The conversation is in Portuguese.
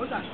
Rodar.